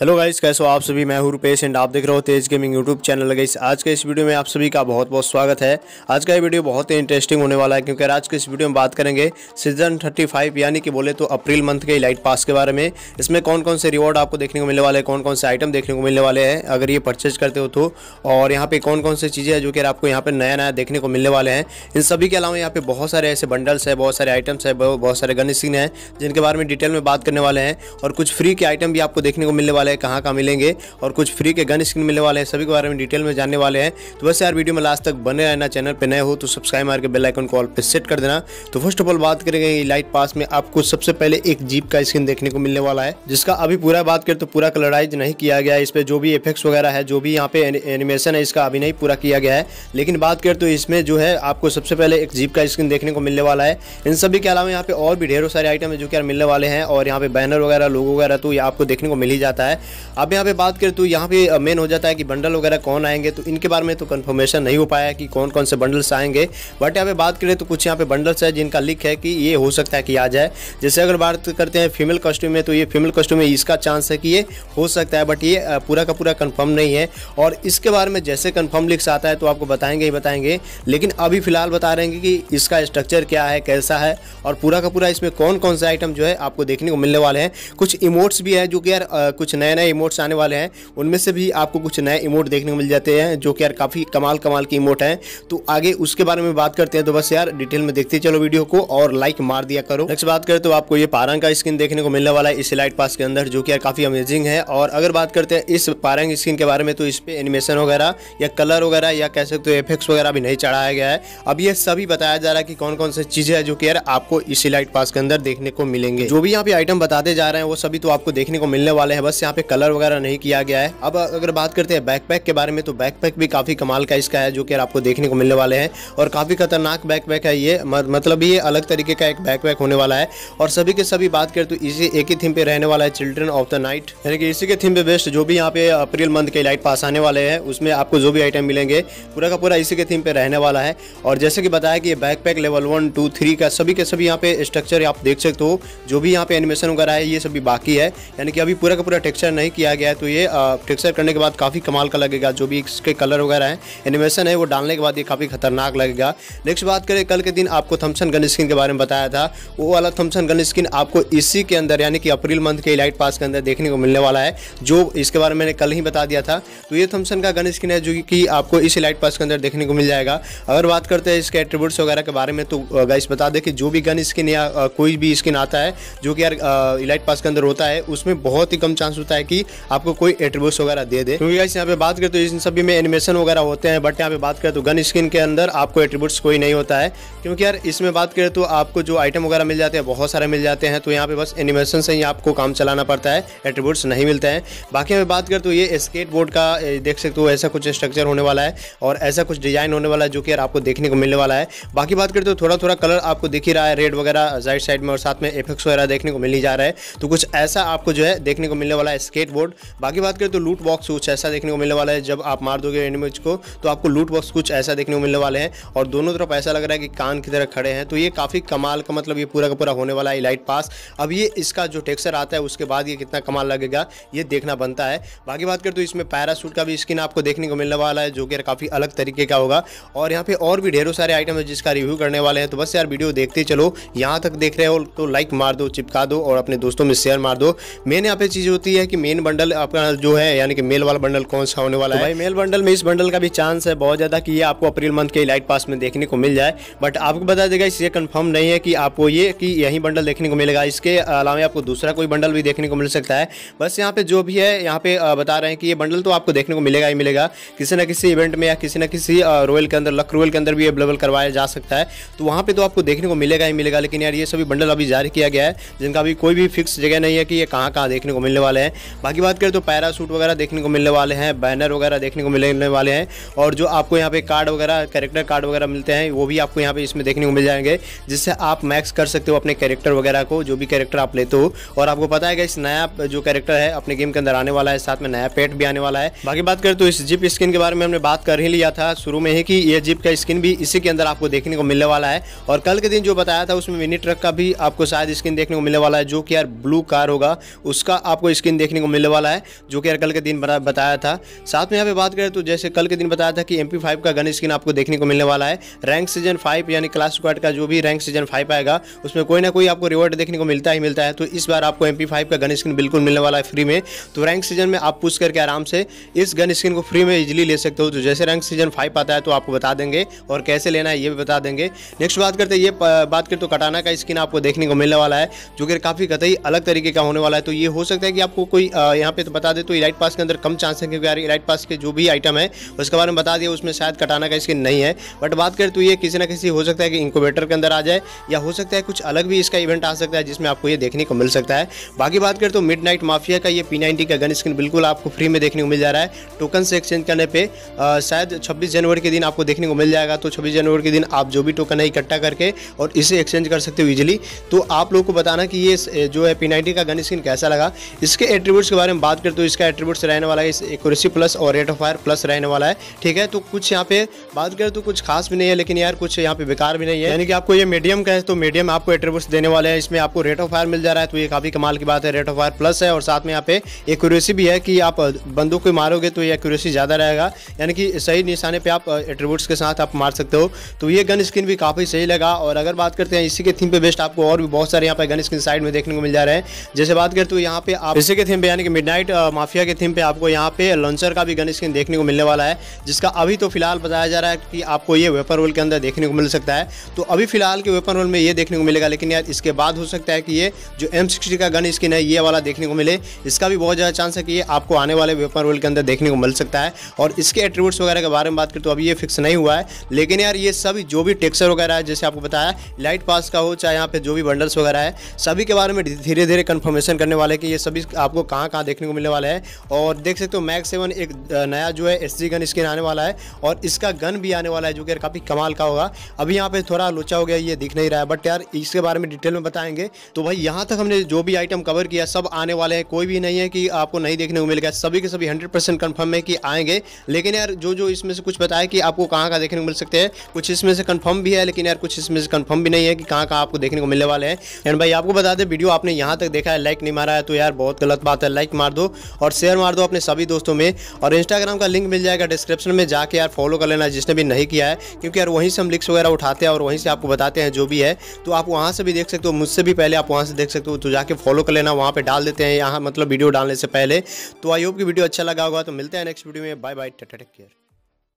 Hello guys, कैसे हो आप सभी? मैं हूँ रुपेश एंड आप देख रहे हो Tej gaming YouTube channel guys. आज के इस वीडियो में आप सभी का बहुत बहुत स्वागत है। आज का ये वीडियो बहुत ही इंटरेस्टिंग होने वाला है क्योंकि आज के इस वीडियो में बात करेंगे सीज़न 35 यानी कि बोले तो अप्रैल मंथ के लाइट पास के बारे में, इसमें कौन कौन से रिवॉर्ड आपको देखने को मिलने वाले हैं कौन कौन से आइटम देखने को मिलने वाले हैं, अगर ये परचेज करते हो तो और यहाँ पे कौन कौन सी चीज़ें हैं जो कि आपको यहाँ पर नया नया देखने को मिलने वाले हैं, इन सभी के अलावा यहाँ पे बहुत सारे ऐसे बंडल्स है, बहुत सारे आइटम्स है, बहुत सारे गन स्किन है, जिनके बारे में डिटेल में बात करने वाले हैं, और कुछ फ्री के आइटम भी आपको देखने को मिलने वाले हैं, कहाँ कहाँ मिलेंगे और कुछ फ्री के गन स्किन मिलने वाले हैं, सभी के बारे में डिटेल में जानने वाले हैं। तो बस यार, वीडियो में लास्ट तक बने रहना, चैनल पर नए हो तो सब्सक्राइब मार के बेल आइकन को ऑल पे सेट कर देना। तो फ़र्स्ट ऑफ़ ऑल बात करेंगे लाइट पास में आपको सबसे पहले एक जीप का स्किन देखने को मिलने वाला है, जिसका अभी पूरा बात करें तो पूरा कलराइज नहीं किया गया इस पर जो भी इफेक्ट्स वगैरह है, जो भी यहाँ पे एनिमेशन है, इसका अभी नहीं पूरा किया गया है। लेकिन बात करें तो इसमें जो है आपको सबसे पहले एक जीप का स्किन देखने को मिलने वाला है। इन सभी के अलावा यहाँ पे और भी ढेरों सारे आइटम है जो कि यार मिलने वाले हैं और यहाँ पे बैनर वगैरह लोगो वगैरह तो ये आपको देखने को मिल ही जाता है। अब यहाँ पे बात करें तो यहाँ पे मेन हो जाता है कि बंडल वगैरह कौन आएँगे तो इनके बारे में तो कन्फर्मेशन नहीं हो पाया कि कौन कौन से बंडल्स आएँगे। बट यहाँ पे बात करें तो कुछ यहाँ पे बंडल्स है जिनका लिक है कि ये हो सकता है कि आ जाए। जैसे अगर बात करते हैं फीमेल कॉस्ट्यूम में तो ये फीमेल कॉस्ट्यूम में इसका चांस है कि ये हो सकता है बट ये पूरा का पूरा कन्फर्म नहीं है। और इसके बारे में जैसे कन्फर्म लिक्स आता है तो आपको बताएँगे ही बताएँगे। लेकिन अभी फ़िलहाल बता रहे हैं कि इसका स्ट्रक्चर क्या है, कैसा है, और पूरा का पूरा इसमें कौन कौन से आइटम जो है आपको देखने को मिलने वाले हैं। कुछ इमोट्स भी है जो कि यार कुछ नए नए नए इमोट्स आने वाले हैं। उनमें से भी आपको कुछ नए इमोट देखने को मिल जाते हैं, जो कि यार काफ़ी कमाल कमाल की इमोट हैं। तो आगे उसके बारे में बात करते हैं तो बस यार डिटेल में देखते चलो वीडियो को और लाइक मार दिया करो। नेक्स्ट बात करें तो आपको ये पारंग का स्किन देखने को मिलने वाला है इस लाइट पास के अंदर, जो कि यार काफ़ी अमेजिंग है। और अगर बात करते हैं इस पारंग स्किन के बारे में तो इस पर एनिमेशन वगैरह या कलर वगैरह या कह सकते हो इफेक्ट्स वगैरह भी नहीं चढ़ाया गया है। अब ये सभी बताया जा रहा है कि कौन कौन सी चीज़ें हैं, जो कि यार आपको इस लाइट पास के अंदर देखने को मिलेंगे। जो भी यहाँ पे आइटम बताते जा रहे हैं, वो सभी तो आपको देखने को मिलने वाले हैं। बस यहाँ पे कलर वगैरह नहीं किया गया है। अब अगर बात करते हैं बैकपैक के बारे में तो बैकपैक भी काफ़ी कमाल का इसका है, जो कि आपको देखने को मिलने वाले हैं। और काफ़ी खतरनाक बैकपैक है ये मतलब ये अलग तरीके का एक बैकपैक होने वाला है। और सभी के सभी बात करें तो इसी एक ही थीम पे रहने वाला है चिल्ड्रन ऑफ़ द नाइट यानी कि इसी के थीम पे बेस्ट जो भी यहाँ पे अप्रैल मंथ के लाइट पास आने वाले हैं, उसमें आपको जो भी आइटम मिलेंगे, पूरा का पूरा इसी के थीम पे रहने वाला है। और जैसे कि बताया कि ये backpack level one two three का सभी के सभी यहाँ पे स्ट्रक्चर आप देख सकते हो, जो भी यहाँ पे एनिमेशन वगैरह है, ये सभी बाकी है। यानी कि अभी पूरा का पूरा टेक्सचर नहीं किया गया है तो ये टेक्सचर करने के बाद काफ़ी कमाल का लगेगा, जो भी इसके कलर वगैरह है एनिमेशन है, वो डालने के बाद ये काफ़ी खतरनाक लगेगा। नेक्स्ट बात करें, कल के दिन आपको थम्सन गन स्किन के बारे में बताया था। वो वाला थम्सन गन स्किन आपको इसी के अंदर, यानी कि अप्रैल मंथ के लाइट पास के अंदर देखने को मिलने वाला है, जो इसके बारे में मैंने कल ही बता दिया था। तो ये थम्सन का गन स्किन है, जो कि आपको इसी लाइट पास के अंदर देखने को मिल जाएगा। अगर बात करते हैं इसके एट्रीब्यूट्स वगैरह के बारे में तो गाइस बता दें कि जो भी गन स्किन या कोई भी स्किन आता है, जो कि यार लाइट पास के अंदर होता है, उसमें बहुत ही कम चांस होता है कि आपको कोई एट्रीब्यूट्स वगैरह दे दे। क्योंकि गाइस यहाँ पे बात करें तो इन सभी में एनिमेशन वगैरह होते हैं बट यहाँ पे बात करें तो गन स्किन के अंदर आपको एट्रीब्यूट्स कोई नहीं होता है। क्योंकि यार, इसमें बात करें तो आपको जो आइटम वगैरह मिल जाते हैं, बहुत सारे मिल जाते हैं तो यहाँ पे बस एनिमेशन से ही आपको काम चलाना पड़ता है एट्रीब्यूट्स नहीं मिलते हैं। बाकी हमें बात करें तो ये स्केट बोर्ड का देख सकते हो ऐसा कुछ स्ट्रक्चर होने वाला है, और ऐसा कुछ डिज़ाइन होने वाला है जो कि यार आपको देखने को मिलने वाला है। बाकी बात करें तो थोड़ा थोड़ा कलर आपको दिख ही रहा है रेड वगैरह राइट साइड में और साथ में इफेक्ट्स वगैरह देखने को मिल ही जा रहा है। तो कुछ ऐसा आपको जो है देखने को मिलने वाला है स्केट बोर्ड बाकी बात करें तो लूट बॉक्स कुछ ऐसा देखने को मिलने वाला है। जब आप मार दोगे एनिमेज को तो आपको लूट बॉक्स कुछ ऐसा देखने को मिलने वाले हैं। और दोनों तरफ़ ऐसा लग रहा है कि कान की तरह खड़े हैं। तो ये काफ़ी कमाल का मतलब ये पूरा का पूरा होने वाला है लाइट पास अब ये इसका जो टेक्सचर आता है, उसके बाद ये कितना कमाल लगेगा, ये देखना बनता है। बाकी बात करें तो इसमें पैरासूट का भी स्किन आपको देखने को मिलने वाला है, जो कि काफ़ी अलग तरीके का होगा। और यहाँ पे और भी ढेरों सारे आइटम है जिसका रिव्यू करने वाले हैं। तो बस यार वीडियो देखते चलो। यहाँ तक देख रहे हो तो लाइक मार दो, चिपका दो और अपने दोस्तों में शेयर मार दो। मेन यहाँ पे चीज़ होती है कि मेन बंडल आपका जो है यानी कि मेल वाला बंडल कौन सा होने वाला तो है? भाई मेल बंडल में इस बंडल का भी चांस है बहुत ज़्यादा कि ये आपको अप्रैल मंथ के लाइट पास में देखने को मिल जाए। बट आपको बता देगा इससे कंफर्म नहीं है कि आपको ये कि यही बंडल देखने को मिलेगा। इसके अलावा आपको दूसरा कोई बंडल भी देखने को मिल सकता है। बस यहाँ पे जो भी है यहाँ पे बता रहे हैं कि ये बंडल तो आपको देखने को मिलेगा ही मिलेगा। किसी न किसी इवेंट में या किसी न किसी रॉयल के अंदर लक रॉयल के अंदर भी अवेलेबल करवाया जा सकता है। तो वहाँ पे तो आपको देखने को मिलेगा ही मिलेगा। लेकिन यार ये सभी बंडल अभी जारी किया गया है जिनका अभी कोई भी फिक्स जगह नहीं है कि ये कहाँ कहाँ देखने को मिलने वाले हैं। बाकी बात करें तो पैरासूट वगैरह देखने को मिलने वाले हैं, बैनर वगैरह देखने को मिलने वाले हैं, और जो आपको यहाँ पे कार्ड वगैरह कैरेक्टर कार्ड वगैरह मिलते हैं, वो भी आपको यहाँ पे इसमें देखने को मिल जाएँगे, जिससे आप मैक्स कर सकते हो अपने कैरेक्टर वगैरह को, जो भी कैरेक्टर आप लेते हो। और आपको पता है कि इस नया जो कैरेक्टर है, अपने गेम के अंदर आने वाला है, साथ में नया पेट भी आने वाला है। बाकी बात करें तो इस जिप स्किन के बारे में हमने बात कर ही लिया था शुरू में ही, कि ये जिप का स्किन भी इसी के अंदर आपको देखने को मिलने वाला है। और कल के दिन जो बताया था, उसमें मिनी ट्रक का भी आपको शायद स्किन देखने को मिलने वाला है, जो कि यार ब्लू कार होगा, उसका आपको स्किन देखने को मिलने वाला है, जो कि कल के दिन बताया था। साथ में यहाँ पे बात करें तो जैसे कल के दिन बताया था कि एम का गन स्किन आपको देखने को मिलने वाला है। रैंक सीज़न फाइव यानी क्लास स्क्वाड का जो भी रैंक सीज़न फाइव आएगा, उसमें कोई ना कोई आपको रिवॉर्ड देखने को मिलता ही मिलता है। तो इस बार आपको एम का गन स्किन बिल्कुल मिलने वाला है फ्री में। तो रैंक सीज़न में आप पूछ करके आराम से इस गन स्किन को फ्री में इजिली ले सकते हो। तो जैसे रैंक सीज़न फाइव आता है तो आपको बता देंगे और कैसे लेना है ये भी बता देंगे। नेक्स्ट बात करते ये बात करें तो कटाना का स्किन आपको देखने को मिलने वाला है, जो कि काफ़ी कतई अलग तरीके का होने वाला है। तो ये हो सकता है कि आपको कोई यहाँ पे तो बता दे तो इलाइट पास के अंदर कम चांस है क्योंकि यार इलाइट पास के जो भी आइटम है, उसके बारे में बता दिया, उसमें शायद कटाना का स्किन नहीं है। बट बात करें तो ये किसी ना किसी हो सकता है कि इंकोवेटर के अंदर आ जाए, या हो सकता है कुछ अलग भी इसका इवेंट आ सकता है जिसमें आपको ये देखने को मिल सकता है। बाकी बात करें तो मिड माफिया का ये पी का गन स्किन बिल्कुल आपको फ्री में देखने को मिल जा रहा है। टोकन से एक्सचेंज करने पर शायद छब्बीस जनवरी के दिन आपको देखने को मिल जाएगा। तो छब्बीस जनवरी के दिन आप जो भी टोकन है इकट्ठा करके और इसे एक्सचेंज कर सकते हो इजिली तो आप लोगों को बताना कि ये जो है पी का गन स्किन कैसा लगा। इसके एट्रीब्यूट्स के बारे में बात करें तो इसका एट्रीब्यूट्स रहने वाला है इस एक्यूरेसी प्लस और रेट ऑफ़ फायर प्लस रहने वाला है, ठीक है? तो कुछ यहाँ पे बात करें तो कुछ खास भी नहीं है, लेकिन यार कुछ यहाँ पे बेकार भी नहीं है। यानी कि आपको ये मीडियम का है तो मीडियम आपको एट्रीब्यूट्स देने वाले हैं, इसमें आपको रेट ऑफ़ फायर मिल जा रहा है तो ये काफ़ी कमाल की बात है रेट ऑफ़ फायर प्लस है, और साथ में यहाँ पे एक्यूरेसी भी है कि आप बंदूक को मारोगे तो ये एक्यूरेसी ज़्यादा रहेगा। यानी कि सही निशाने पर आप एट्रीब्यूट्स के साथ आप मार सकते हो। तो ये गन स्किन भी काफ़ी सही लगा, और अगर बात करते हैं इसी के थीम पे बेस्ट आपको और भी बहुत सारे यहाँ पे गन स्किन साइड में देखने को मिल जा रहे हैं। जैसे बात करते तो यहाँ पे आप इसी के पे, यानी कि मिडनाइट माफिया के थीम पे आपको यहाँ पे लॉन्चर का भी गन स्किन देखने को मिलने वाला है, जिसका अभी तो फ़िलहाल बताया जा रहा है कि आपको ये वेपर रोल के अंदर देखने को मिल सकता है। तो अभी फ़िलहाल के वेपर रोल में ये देखने को मिलेगा, लेकिन यार इसके बाद हो सकता है कि ये जो एम का गन स्किन है, ये वाला देखने को मिले। इसका भी बहुत ज़्यादा चांस है कि ये आपको आने वाले वेपर रोल के अंदर देखने को मिल सकता है। और इसके एट्रीब्यूट्स वगैरह के बारे में बात करें तो अभी ये फिक्स नहीं हुआ है। लेकिन यार ये सभी जो भी टेक्सर वगैरह है, जैसे आपको बताया लाइट पास का हो, चाहे यहाँ पे जो भी बंडल्स वगैरह है, सभी के बारे में धीरे धीरे कन्फर्मेशन करने वाले कि ये सभी आपको कहाँ कहाँ देखने को मिलने वाला है। और देख सकते हो मैक्स सेवन एक नया जो है एस गन स्किन आने वाला है। और इसका गन भी आने वाला है, जो कि काफ़ी कमाल का होगा। अभी यहाँ पर थोड़ा लोचा हो गया, ये दिख नहीं रहा है बट यार इसके बारे में डिटेल में बताएँगे। तो भाई, यहाँ तक हमने जो भी आइटम कवर किया, सब आने वाले हैं। कोई भी नहीं है कि आपको नहीं देखने को मिलेगा सभी के सभी हंड्रेड परसेंट कन्फर्म है कि आएँगे। लेकिन यार, जो जो इसमें से कुछ बताया कि आपको कहाँ कहाँ देखने को मिल सकते हैं, कुछ इसमें से कन्फर्म भी है, लेकिन यार कुछ इसमें से कन्फर्म भी नहीं है कि कहाँ कहाँ आपको देखने को मिलने वाले हैं। एंड भाई, आपको बता दें वीडियो आपने यहाँ तक देखा है लाइक नहीं मारा है तो यार बहुत गलत बात है लाइक मार दो और शेयर मार दो अपने सभी दोस्तों में। और इंस्टाग्राम का लिंक मिल जाएगा डिस्क्रिप्शन में, जाके यार फॉलो कर लेना जिसने भी नहीं किया है। क्योंकि यार वहीं से हम लिंक्स वगैरह उठाते हैं और वहीं से आपको बताते हैं जो भी है। तो आप वहाँ से भी देख सकते हो, मुझसे भी पहले आप वहाँ से देख सकते हो तो जाके फॉलो कर लेना, वहाँ पर डाल देते हैं। यहाँ मतलब वीडियो डालने से पहले। तो आई होप की वीडियो अच्छा लगा होगा तो मिलते हैं नेक्स्ट वीडियो में। Bye bye take care